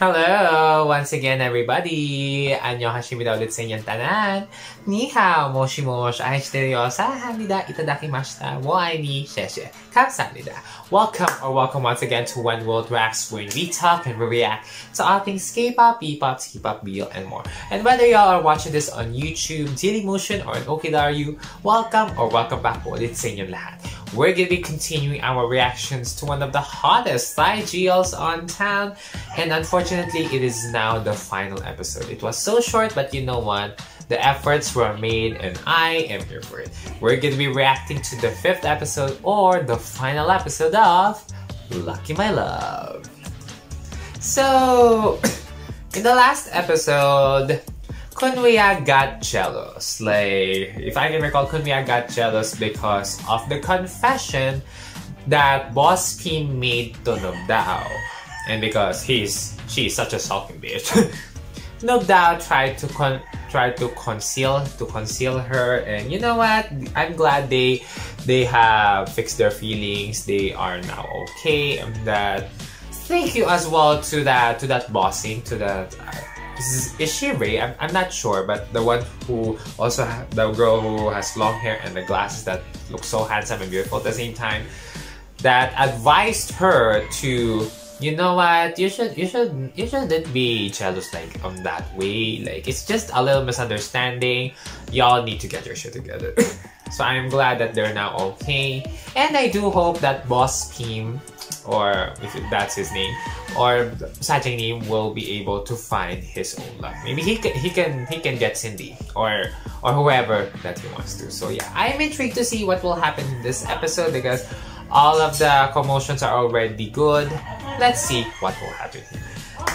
Hello! Once again, everybody! Annyeonghasimida ulit sa inyong tanan. Ni hao, moshi mosh, aishiteryosa, hamnida, itadakimashita, wo ai ni, sheshe, kamsamnida. Welcome or welcome once again to When Willot Reacts, where we talk and we react to all things K-pop, B-pop, T-pop, BL, and more. And whether y'all are watching this on YouTube, Dailymotion, or in Okidaru, welcome or welcome back ulit sa inyong lahat. We're gonna be continuing our reactions to one of the hottest Thai GLs on town, and unfortunately, it is now the final episode. It was so short, but you know what? The efforts were made, and I am here for it. We're gonna be reacting to the fifth episode or the final episode of Lucky My Love. So, in the last episode, Kunwiya got jealous. Like, if I can recall, Kunwiya got jealous because of the confession that Boss P made to Nobdao. And because he's she's such a sulking bitch. Nobdao tried to con try to conceal to conceal her and you know what? I'm glad they they have fixed their feelings. They are now okay and that thank you as well to that to that bossing to that is, is she Ray? I'm, I'm not sure, but the one who also the girl who has long hair and the glasses that look so handsome and beautiful at the same time, that advised her to you know what you should you should you shouldn't be jealous like on that way. Like it's just a little misunderstanding. Y'all need to get your shit together so i'm glad that they're now okay. And i do hope that boss Kim, or if that's his name or Sajang name will be able to find his own love. Maybe he can he can he can get cindy or or whoever that he wants to. So yeah i'm intrigued to see what will happen in this episode because all of the commotions are already good. Let's see what will happen.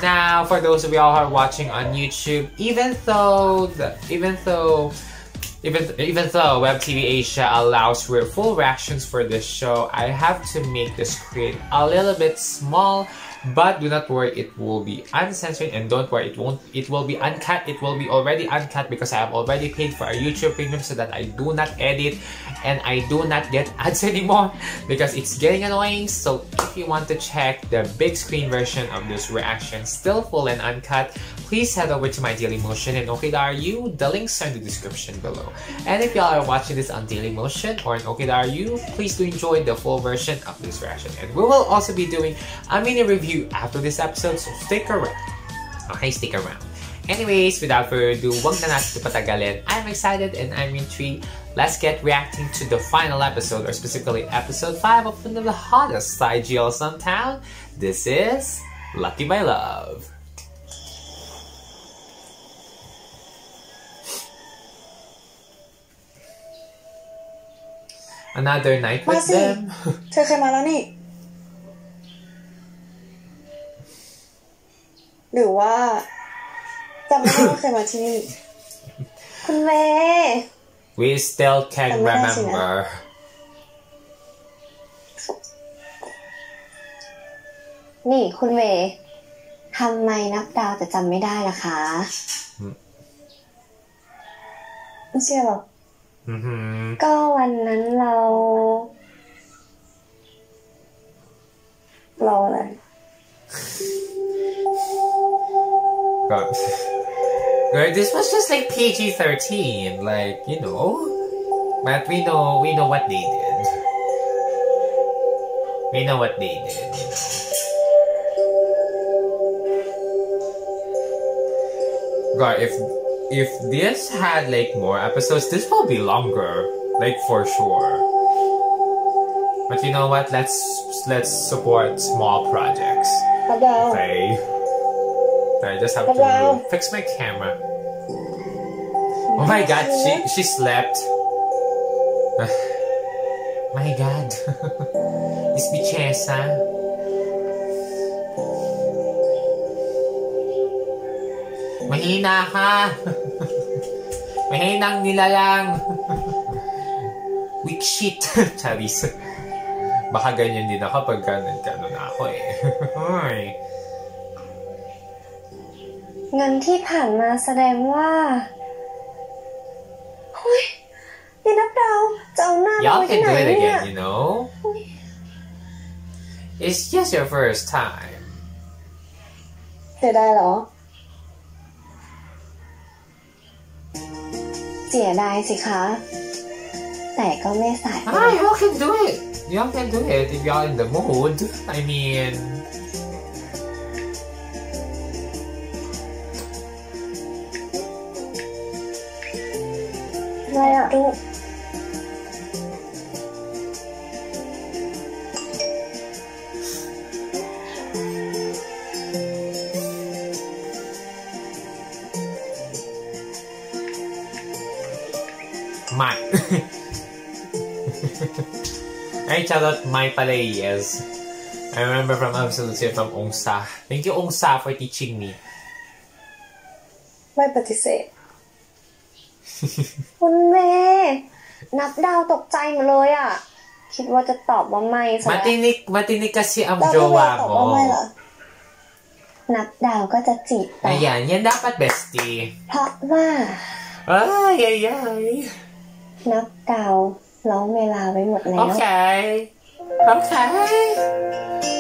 Now for those of y'all who are watching on youtube even though the, even though even, even though Web TV Asia allows for full reactions for this show, I have to make the screen a little bit small but do not worry it will be uncensored and don't worry it won't it will be uncut it will be already uncut because i have already paid for a youtube premium so that i do not edit and i do not get ads anymore because it's getting annoying so if you want to check the big screen version of this reaction still full and uncut please head over to my Daily Motion and OKDRU. The links are in the description below. And if y'all are watching this on Daily Motion or in OKDRU, please do enjoy the full version of this reaction. And we will also be doing a mini review you after this episode, so stick around. Okay, stick around. Anyways, without further ado, wag na natin patagalin. I'm excited and I'm intrigued. Let's get reacting to the final episode, or specifically episode 5 of one of the hottest Thai GLs on town. This is Lucky My Love. Another night with them. หรือว่าจำไม่ได้ว่าเคยมาที่นี่คุณเมย์ We still can Amazing, remember. นี่คุณเมย์ทำไมนับดาวแต่จำไม่ได้ล่ะคะอืมไม่เชื่อหรอก hmm ก็วันนั้นเราเราอะไร God. This was just like PG thirteen, like you know. But we know we know what they did. We know what they did. God, if if this had like more episodes, this will be longer, like for sure. But you know what? Let's let's support small projects. Hello. Okay. I just have Hello? to fix my camera. Oh my god, she she slept. my god. This bichesa. Mahina ka. Mahinang nilalang. Weak shit. Charis. Baka ganyan din ako pag ganun ka na ako eh. Ay. เงินที่ผ่านมาแสดงว่าเฮ้ยนี่นับดาวจะเอาหน้าเรา Y'all ไว้ที่ can ไหน do it เนี่ย again, you know? It's just your first time. เสียดายเหรอ เสียดายสิคะ แต่ก็ไม่สายไป Ah, you all can do it. You all can do it if you're in the mood. I mean, kayak tuh Mike. Ay, shoutout my Palayas. I remember from Absolute Zero from Ongsa. Thank you, Ongsa, for teaching me. My patisay. คุณเมย์นับดาวตกใจหมดเลยอะ คิดว่าจะตอบว่าไม่มาตินิกมาตินิกาชิอัมโจวาโมนับดาวก็จะจีบแต่อย่างนี้นับเบสตีเพราะว่าเอ้ยยยนับดาวร้องเวลาไว้หมดแล้วโอเคโอเค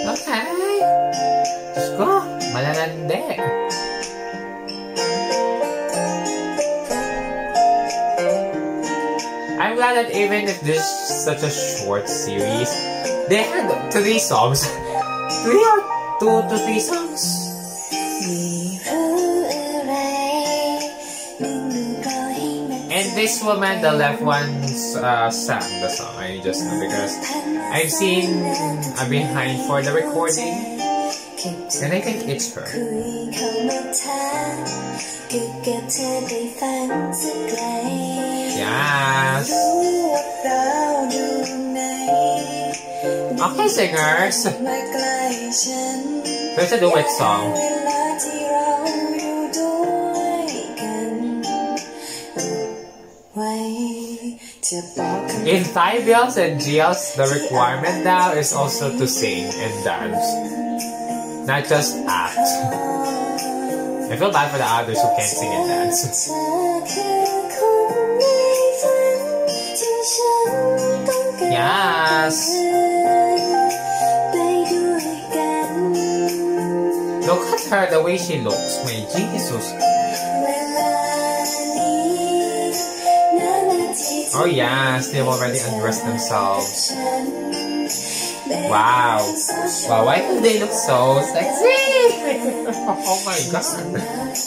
โอเคก็มาแล้วนั่นเด็ glad that even if this such a short series, they had three songs. three or two to three songs. And this woman, the left one, uh, sang the song. I just know because I've seen a uh, behind for the recording. And I think it's her. Mm -hmm. Yes. Okay, singers. There's a song. In Thai bills and GLs, the requirement now is also to sing and dance, not just act. I feel bad for the others who can't sing and dance. Yes Look at her the way she looks My Jesus Oh yes, they've already undressed themselves. Wow. Wow, why do they look so sexy? oh my god.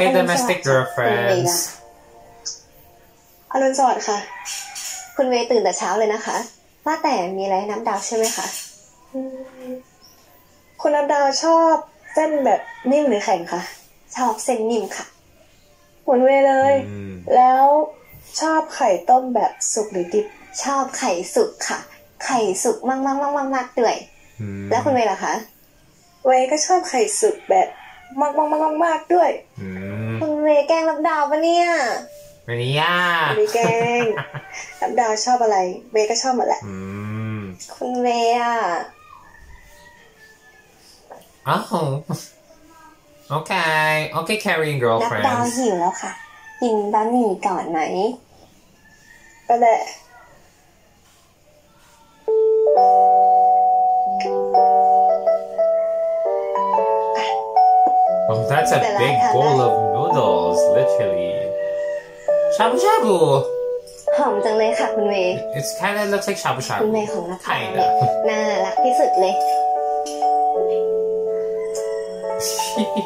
Okay, domestic girlfriends. อรุณสวัสดิ์ค่ะ คุณเวย์ตื่นแต่เช้าเลยนะคะว่าแต่มีอะไรให้น้ำดาวใช่ไหมคะคุณน้ำดาวชอบเส้นแบบนิ่มหรือแข็งคะชอบเส้นนิ่มค่ะเหมือนเวเลยอืมแล้วชอบไข่ต้มแบบสุกหรือดิบ ชอบไข่สุกค่ะ ไข่สุกมากมากมากมากมากด้วย Mm. แล้วคุณเวย์ล่ะคะ เวก็ชอบไข่สุกแบบ มากมากมากมากมากด้วย Mm. คุณเวย์แกล้งน้ำดาวปะเนี่ย Mania. มีแกงน้ำดาวชอบอะไรเวก็ชอบหมดแหละ Mm. คุณเวย์อะ Oh. Okay. Okay, carrying นับดาว girlfriends. หิวแล้วค่ะกินบะหมี่ก่อนไหมก็แหละ that's a But I big have bowl that. of noodles, literally. Shabu shabu. หอมจังเลยค่ะคุณเวย์ It's kind of looks like shabu คุณเว shabu. ย์ของนักข่าว Kinda. เนี่ยน่ารักที่สุดเลย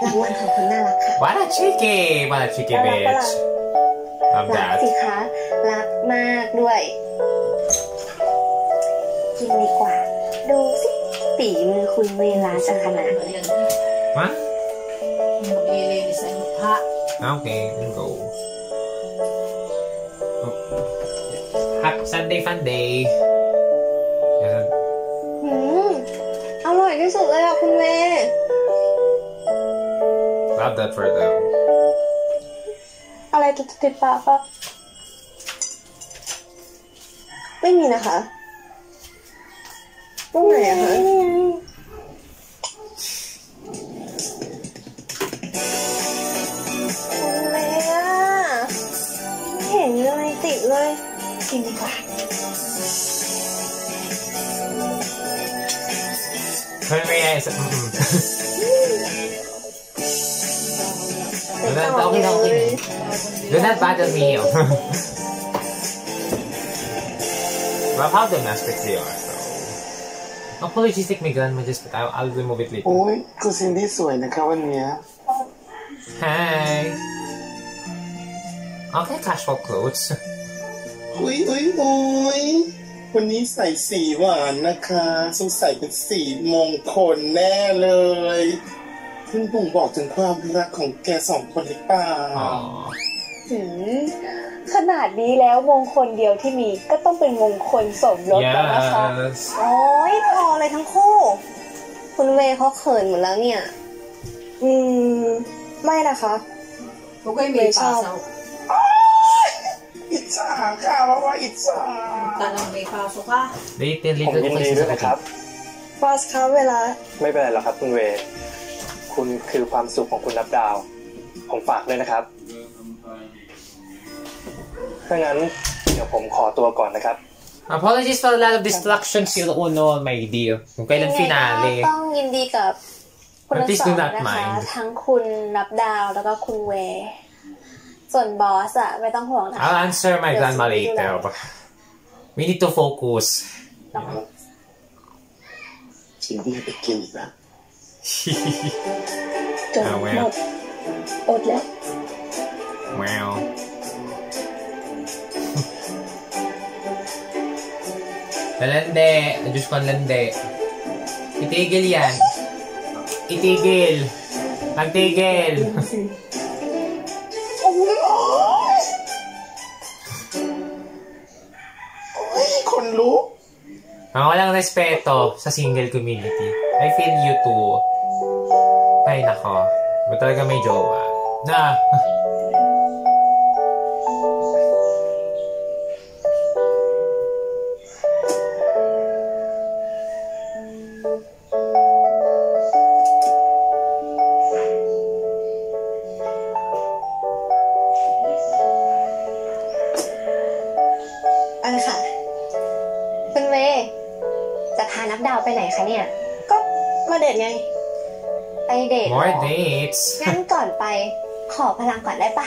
รางวัลของคนน่ารักค่ะ what a cheeky, what a cheeky น่ารักปะล่ะ bitch. Love รัก that. สิคะรักมากด้วย กินดีกว่า ดูสิฝีมือคุณเวลาจะขนาดไหน What? Okay, we'll go. Oh. Happy Sunday fun day. Yes, อืมอร่อยที่สุดเลยอ่ะคุณเวย์ Love that for them. อะไรจะติดปากปะ ไม่มีนะคะตรงไหนอะคะ Doon na, not na, at na. Doon na, bother me. Well, how domestic they are, so... Apologistic may ganun mo just, put I'll, I'll remove it later. Uy, kasi hindi so eh, nagkawan niya. Hey! Okay, casual clothes. Uy, uy, uy! วันนี้ใส่สีหวานนะคะสงสัยเป็นสีมงคลแน่เลยคุณบ่งบอกถึงความรักของแกสองคนหรือเปล่า Aww. หืมขนาดนี้แล้วมงคลเดียวที่มีก็ต้องเป็นมงคลสมรสแล้วนะคะ Yes. โอ้ยพอเลยทั้งคู่ คุณเวย์เขาเขินหมดแล้วเนี่ย อืม ไม่นะคะเขาก็มีปลาเซา อิจฉาค่ะเพราะว่าอิจฉาตาลังเมปลาโซฟา Little, ผม little ยินดีด้วยนะครับบอสคะเวลา ไม่เป็นไรหรอกครับคุณเวย์คุณคือความสุขของคุณนับดาว ผมฝากเลยนะครับ ถ้างั้นเดี๋ยวผมขอตัวก่อนนะครับ Apologies for a lot of distractions you all know, my dear. Kung kailan ยังไง finale. ก็ต้องยินดีกับคุณทั้ง Please สอ do ง not นะคะ mind. ทั้งคุณนับดาวแล้วก็คุณเวย์ ส่วนบอสอะไม่ต้องห่วงนะคะ I'll answer my grandma later. but We need to focus. ซินดี้ไปกินอีกแล้ว จน เอา ห แว ม ว ดอดแล้ว Wow. Lalande. Diyos ko, ang lande. Itigil yan. Itigil. Magtigil. Mga walang respeto sa single community. I feel you too. Ay, nako. Ba talaga may jowa? Na. ไง ไปเดทเหรอ More dates. งั้นก่อนไปขอพลังก่อนได้ปะ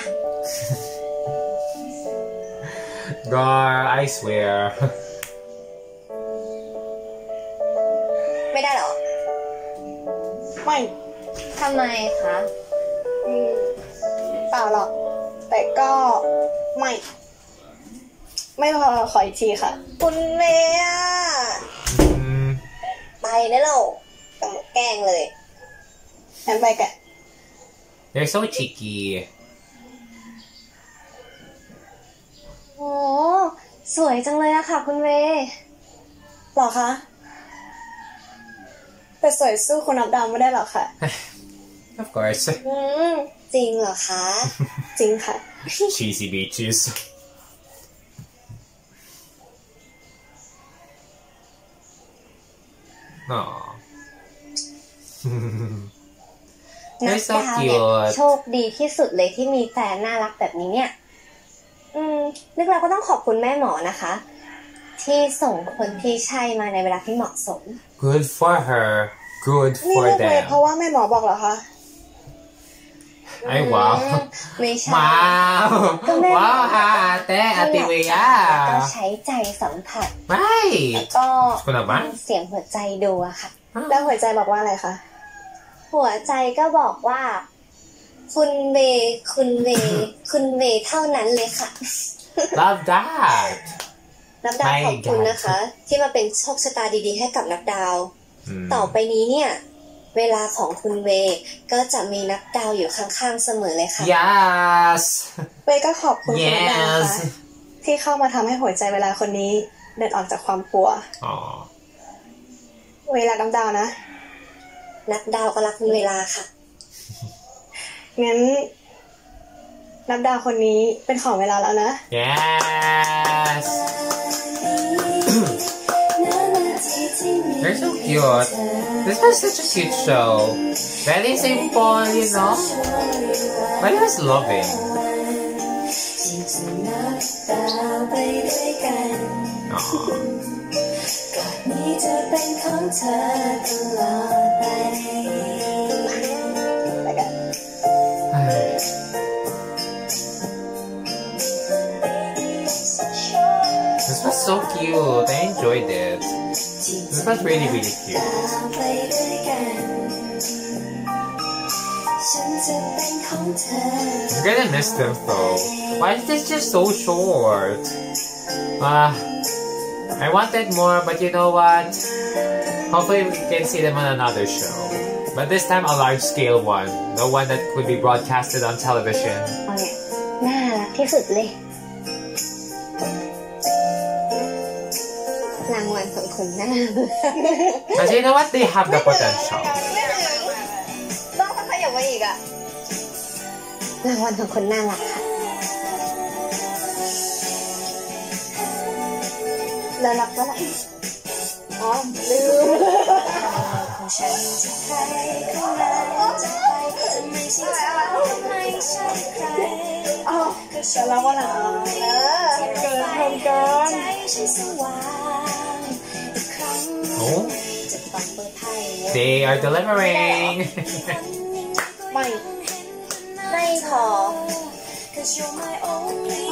Gar, I swear. ไม่ได้เหรอ ไม่ทำไมคะอืมเปล่าหรอก แต่ก็ไม่ ไม่พอขออีกทีค่ะ คุณเมย์อะ Mm, ไปได้แล้วต้อง แกล้งเลยงั้นไปกัน they're so cheeky. โอ้สวยจังเลยอะค่ะ คุณเวย์หรอคะแต่สวยสู้คนนับดาวไม่ได้หรอกค่ะ Of course. อืมจริงเหรอคะ จริงค่ะ Cheesy bitches. Aww. นั They're บ so ดาวเนี่ย cute. โชคดีที่สุดเลยที่มีแฟนน่ารักแบบนี้เนี่ย อืม นึกแล้วก็ต้องขอบคุณแม่หมอนะคะ ที่ส่งคนที่ใช่มาในเวลาที่เหมาะสม Good for her. Good นี่ for เลือกเลย them. เพราะว่าแม่หมอบอกเหรอคะ Ay, wow. ไม่ใช่ว้าวก็แม่ว้าวค่ะเต้อาติเวียก็ใช้ใจสัมผัสไม่ก็คุณหรอมะเสียงหัวใจดูอะค่ะ แล้วหัวใจบอกว่าอะไรคะ หัวใจก็บอกว่า คุณเวย์คุณเวย์คุณเวย์เท่านั้นเลยค่ะ love that นับดาวไม่ขอบคุณได้นะคะ ที่มาเป็นโชคชะตาดีๆ ให้กับนับดาวอืมต่อไปนี้เนี่ย เวลาของคุณเวย์ก็จะมีนับดาวอยู่ข้างๆเสมอเลยค่ะ yes เวย์ก็ขอบคุณคุณนับดาวนะ yes คะที่เข้ามาทำให้หัวใจเวลาคนนี้ เดินออกจากความกลัวอ๋อเวลาน้ำดาวนะ นับดาวก็รักคุณเวลาค่ะงั้นนับดาวคนนี้เป็นของเวลาแล้วนะ yes They're so cute. This was such a cute show. Very simple, you know. But it was loving. ที่จะ นับดาวไปด้วยกัน Aw. กอดนี้จะเป็นของเธอตลอดไป This was so cute. I enjoyed it. This was really, really cute. ไปด้วยกันฉันจะเป็นของเธอ I'm gonna miss them though. Why is this just so short? Ah, I wanted more, but you know what? Hopefully we can see them on another show. But this time a large scale one. The one that could be broadcasted on television. เอาเนี่ยน่ารักที่สุดเลย รางวัลของคนหน้าเบื่อ But you know what? They have the potential. ต้องขยับมาอีกอะ รางวัลของคนน่ารักค่ะ ะ แล้วรักก็รักอ๋อลืมของฉันจะใครคนนั้นจะไปจะไม่ใช่เธอไม่ใช่ใครอ๋อแต่เราว่ารักเออเกินทนเกินใจฉันสว่างอีกครั้ง Oh, จะต้องเปิดไพ่ they are delivering. ไม่ไม่พอ Cause you're my only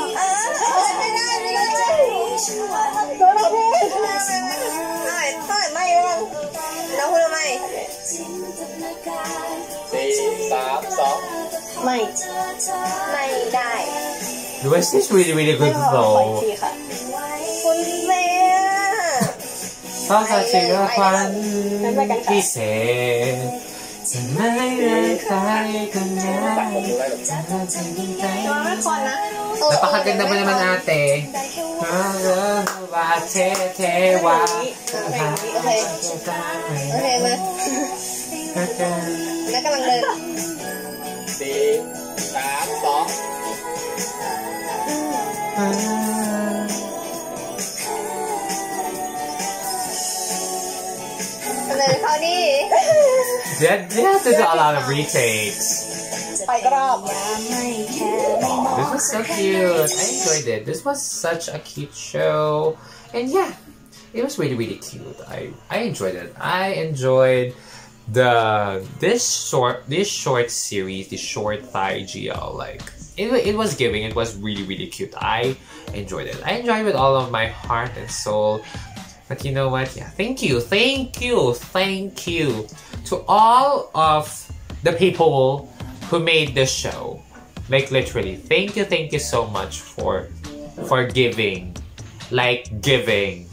สี่สามสองไม่เธอไม่ได้ The West is really, really ไม่ good พอขออีก though. ทีค่ะ คุณเมย์ เพราะเขาเชื่อควันพิเศษ จะไม่เลือกใครคนไหน จะต้องทำยังไง น้องไม่คอนนะ Napakaganda mo naman ate. ได้แค่ว่า Wa te te ว่า wa. โอเคโอเคโอเคมาแล้วกำลังเดิน สี่สามสอง they had, they to do a lot of retakes. This was so cute. I enjoyed it. This was such a cute show. And yeah, it was really, really cute. I, I enjoyed it. I enjoyed the this short this short series, the short Thai GL, like it, it was giving, it was really, really cute. I enjoyed it. I enjoyed it with all of my heart and soul. But you know what? Yeah, thank you, thank you, thank you to all of the people who made this show. Like literally, thank you, thank you so much for for giving, like giving,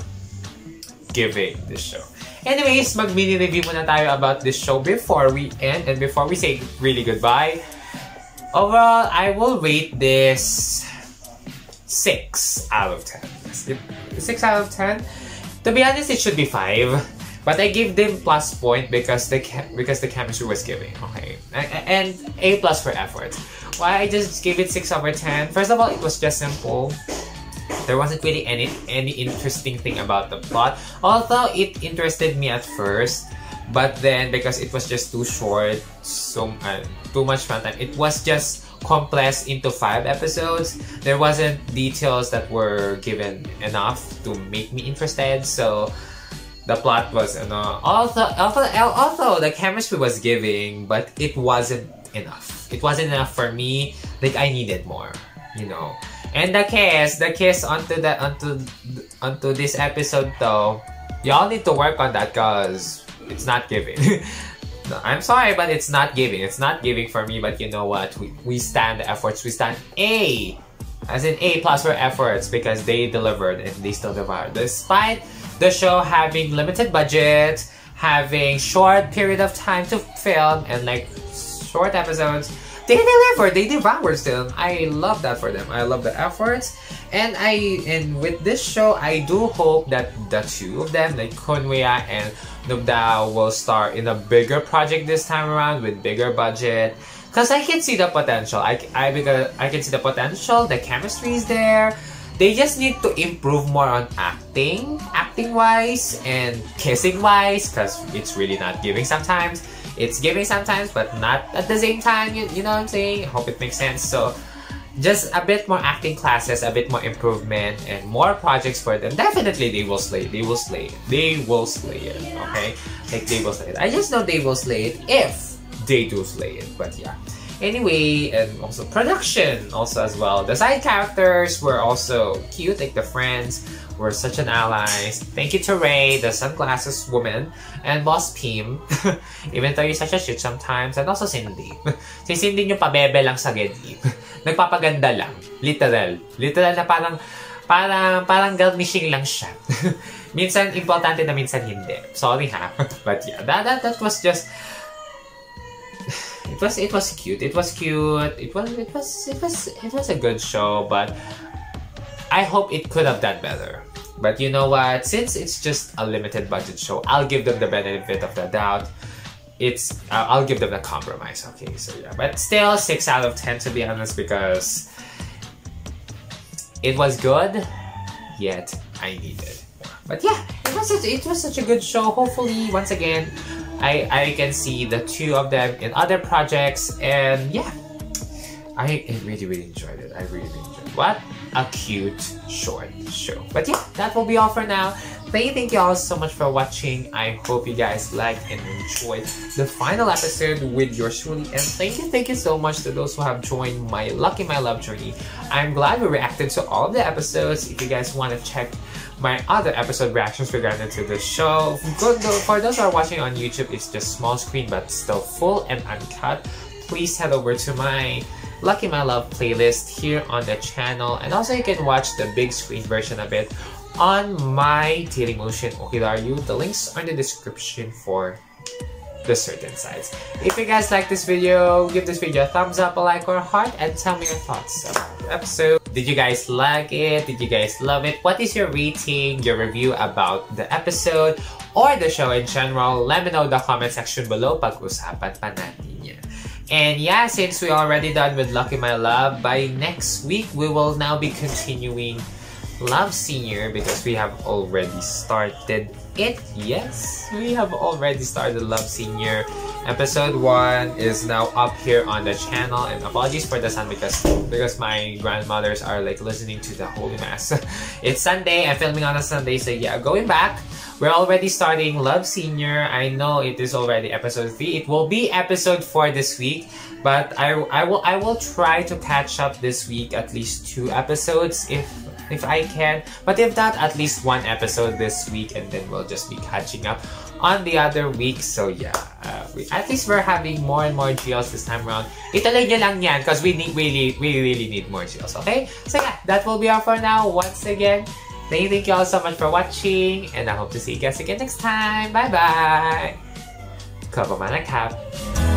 giving this show. Anyways, mag-mini review muna tayo about this show before we end and before we say really goodbye. Overall, I will rate this 6 out of 10. 6 out of 10? To be honest, it should be 5. But I give them plus point because the because the chemistry was giving. Okay. And A plus for effort. Why I just gave it 6 over 10? First of all, it was just simple. There wasn't really any any interesting thing about the plot. Although it interested me at first, but then because it was just too short, so uh, too much fun time, it was just compressed into five episodes. There wasn't details that were given enough to make me interested. So the plot was, know, although although although the chemistry was giving, but it wasn't enough. It wasn't enough for me. Like I needed more, you know. And the kiss, the kiss onto the onto onto this episode though, y'all need to work on that cause it's not giving. I'm sorry, but it's not giving. It's not giving for me, but you know what? We, we stand the efforts. We stand A, as in A plus for efforts because they delivered and they still delivered. Despite the show having limited budget, having short period of time to film, and like short episodes, they delivered. They devoured still. I love that for them. I love the efforts. And I and with this show, I do hope that the two of them, like Konwea and Nubda, will star in a bigger project this time around with bigger budget. Cause I can see the potential. I, I because I can see the potential. The chemistry is there. They just need to improve more on acting, acting wise, and kissing wise. Cause it's really not giving sometimes. It's giving sometimes, but not at the same time. You, you know what I'm saying? I hope it makes sense. So just a bit more acting classes, a bit more improvement, and more projects for them. Definitely, they will slay. They will slay. it. They will slay it. Okay, like they will slay it. I just know they will slay it if they do slay it. But yeah. Anyway, and also production also as well. The side characters were also cute, like the friends were such an allies. Thank you to Ray, the sunglasses woman, and Boss Pim. Even though he's such a shit sometimes, and also Cindy. si Cindy yung pabebe lang sa Geddy. Nagpapaganda lang. Literal. Literal na parang parang parang garnishing lang siya. minsan importante na minsan hindi. Sorry ha. But yeah, that, that, that was just it was it was cute. It was cute. It was it was it was it was a good show, but I hope it could have done better. But you know what? Since it's just a limited budget show, I'll give them the benefit of the doubt. It's uh, I'll give them the compromise. Okay, so yeah, but still six out of ten to be honest because it was good, yet I needed. But yeah, it was such, it was such a good show. Hopefully, once again, I I can see the two of them in other projects, and yeah, I, really really enjoyed it. I really, really enjoyed. It. What a cute short show. But yeah, that will be all for now. Thank thank you all so much for watching. I hope you guys liked and enjoyed the final episode with yours truly. And thank you, thank you so much to those who have joined my Lucky My Love journey. I'm glad we reacted to all the episodes. If you guys want to check my other episode reactions regarding to the show, for those who are watching on YouTube, it's just small screen but still full and uncut. Please head over to my Lucky My Love playlist here on the channel. And also you can watch the big screen version of it on my Dailymotion Okidaryu. The links are in the description for the certain sites. If you guys like this video, give this video a thumbs up, a like, or a heart, and tell me your thoughts about the episode. Did you guys like it? Did you guys love it? What is your rating, your review about the episode, or the show in general? Let me know in the comment section below. Pag-usapan pa natin yan. And yeah, since we're already done with Lucky My Love, by next week, we will now be continuing Love Senior because we have already started it. Yes, we have already started Love Senior. Episode 1 is now up here on the channel and apologies for the sound because because my grandmothers are like listening to the Holy Mass. it's Sunday, I'm filming on a Sunday, so yeah, going back. We're already starting Love Senior. I know it is already episode 3. It will be episode 4 this week, but I, I will I will try to catch up this week at least two episodes if if I can. But if not, at least one episode this week and then we'll just be catching up on the other week. So yeah, uh, we, at least we're having more and more GLs this time around. Ituloy nyo lang yan because we need, really, we really need more GLs, okay? So yeah, that will be all for now. Once again, thank, thank you all so much for watching and I hope to see you guys again next time. Bye-bye! Club of Manakap!